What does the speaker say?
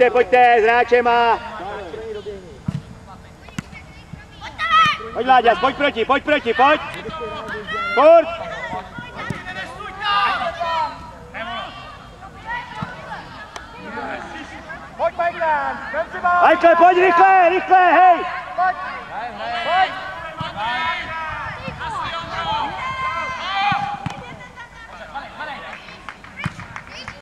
Pojďte, pojďte, s hráčema. Pojď Láďas, pojď proti, pojď proti, pojď. Furt. Pojď, Michael, vem si bál! Michael, pojď rychle, rychle, hej.